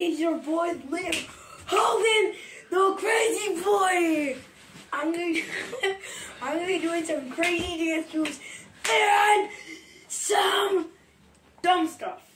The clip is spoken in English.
It's your boy Liam Hogan, the crazy boy. I'm gonna, I'm gonna be doing some crazy dance moves and some dumb stuff.